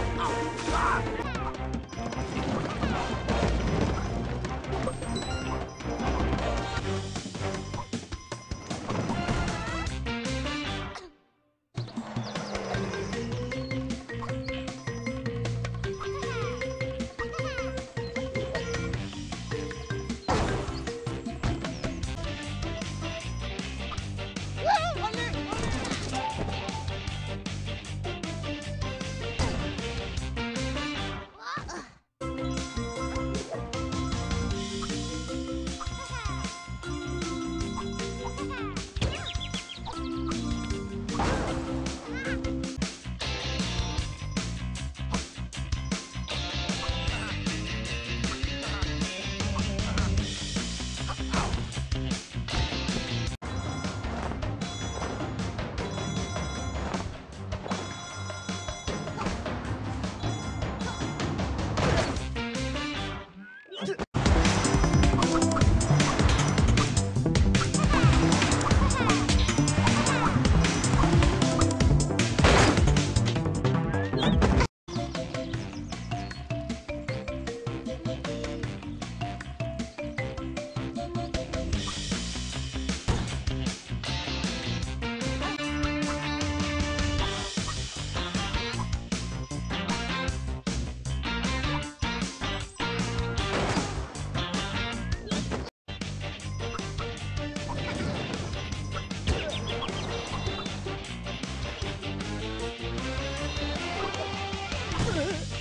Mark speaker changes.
Speaker 1: ow, ow. Ah! you